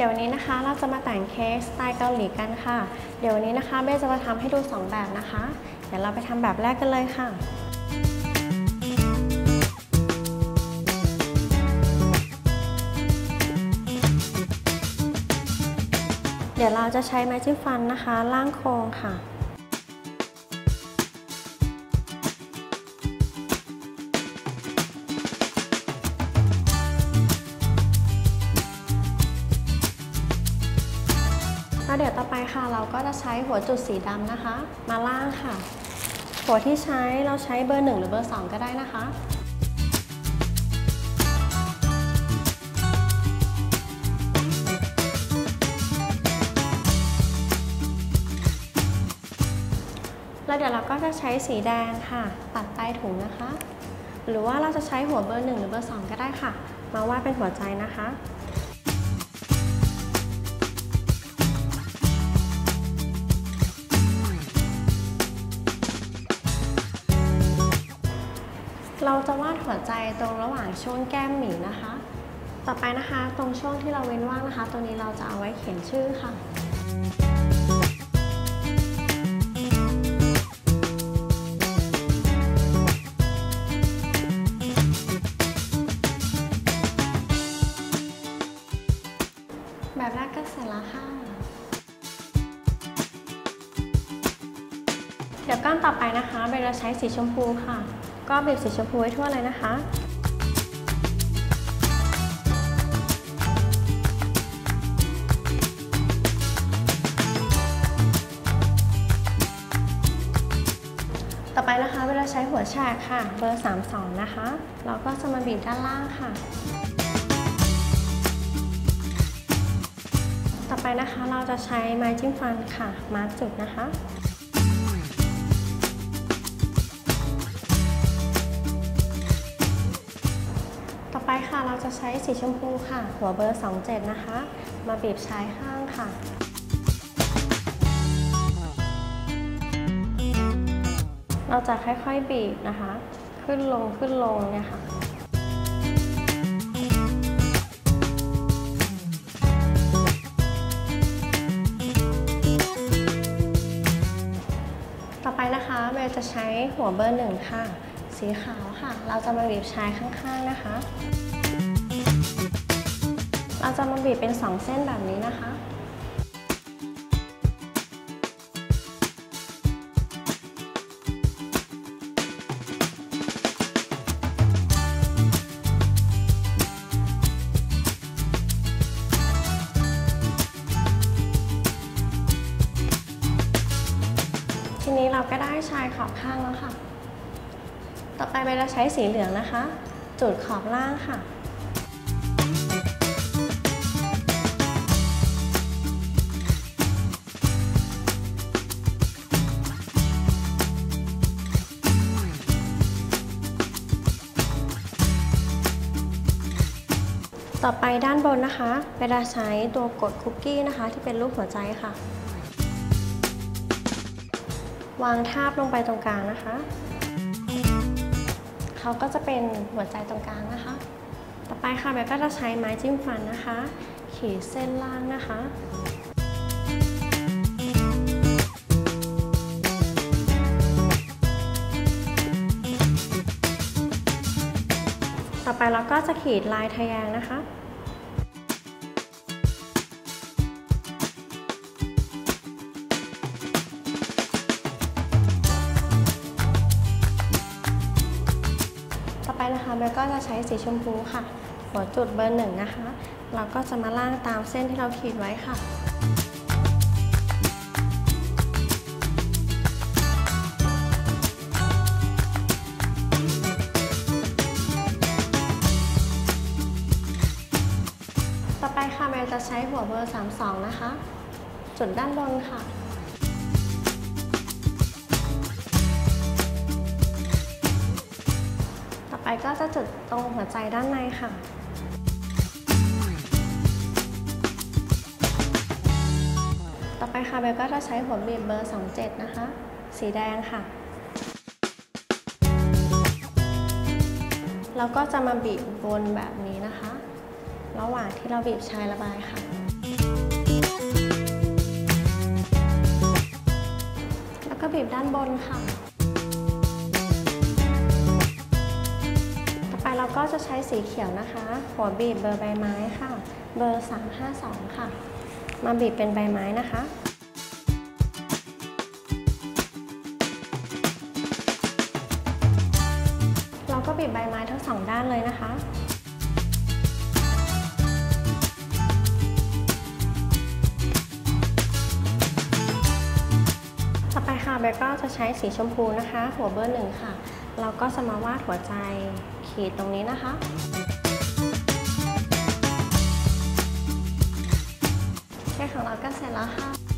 เดี๋ยววันนี้นะคะเราจะมาแต่งเค้กสไตล์เกาหลีกันค่ะ เดี๋ยววันนี้นะคะเบ้จะมาทำให้ดู 2 แบบนะคะ เดี๋ยวเราไปทำแบบแรกกันเลยค่ะเดี๋ยวเราจะใช้ไม้จิ้มฟันนะคะล่างโครงค่ะ แล้วเดี๋ยวต่อไปค่ะเราก็จะใช้หัวจุดสีดำนะคะ มาล่างค่ะ หัวที่ใช้เราใช้เบอร์ 1 หรือเบอร์ 2 ก็ได้นะคะแล้วเดี๋ยวเราก็จะใช้สีแดงค่ะ ตัดใต้ถุงนะคะ หรือว่าเราจะใช้หัวเบอร์1หรือเบอร์2ก็ได้ค่ะ มาวาดเป็นหัวใจนะคะ เราจะวาดหัวใจตรงระหว่างช่วงแก้มหมีนะคะ ต่อไปนะคะตรงช่วงที่เราเว้นว่างนะคะตรงนี้เราจะเอาไว้เขียนชื่อค่ะแบบแรกก็ ต่อไปนะคะเบลจะใช้สีชมพูค่ะ ก็บีบสีชมพูให้ทั่วเลยนะคะต่อไปนะคะเวลาใช้หัวแฉกค่ะ เบอร์ 32 นะคะ เราก็จะมาบีบด้านล่างค่ะ ต่อไปนะคะเราจะใช้ไม้จิ้มฟันค่ะ มาร์กจุดนะคะ ไปค่ะเราจะใช้สีชมพูค่ะ หัวเบอร์ 27 นะคะ มาบีบชายข้างค่ะเราจะค่อยๆบีบนะคะ ขึ้นลงขึ้นลงเนี่ยค่ะ ต่อไปนะคะเบลจะใช้หัวเบอร์หนึ่งค่ะ สีขาวค่ะ เราจะมาบีบชายข้างๆนะคะ เราจะมาบีบเป็น 2 เส้นแบบนี้นะคะทีนี้เราก็ได้ชายขอบข้างแล้วค่ะ ต่อไปเราใช้สีเหลืองนะคะ จุดขอบล่างค่ะ ต่อไปด้านบนนะคะเวลาใช้ตัวกดคุกกี้นะคะ ที่เป็นรูปหัวใจค่ะ วางทาบลงไปตรงกลางนะคะ เขาก็จะเป็นหัวใจตรงกลางนะคะ ต่อไปค่ะเบลก็จะใช้ไม้จิ้มฟันนะคะ ขีดเส้นล่างนะคะต่อไปเราก็จะขีดลายทะแยงนะคะ เบลก็จะใช้สีชมพูค่ะ หัวจุดเบอร์หนึ่งนะคะ เราก็จะมาล่างตามเส้นที่เราขีดไว้ค่ะต่อไปค่ะเบลจะใช้หัวเบอร์ 32 นะคะ จุดด้านบนค่ะ อก็จะจุดตรงหัวใจด้านในค่ะต่อไปค่ะเบลก็จะใช้หัวบีบเบอร์ 27 นะคะ สีแดงค่ะ แล้วก็จะมาบีบบนแบบนี้นะคะ ระหว่างที่เราบีบชายระบายค่ะ แล้วก็บีบด้านบนค่ะ จะใช้สีเขียวนะคะ หัวบีบเบอร์ใบไม้ค่ะ เบอร์ 352 ค่ะ มาบีบเป็นใบไม้นะคะเราก็บีบใบไม้ทั้งสองด้านเลยนะคะต่อไปค่ะเบลก็จะใช้สีชมพูนะคะ หัวเบอร์หนึ่งค่ะ เราก็จะมาวาดหัวใจ ขีดตรงนี้นะคะ แค่ของเราก็เสร็จแล้วค่ะ